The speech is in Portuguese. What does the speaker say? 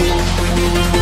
Música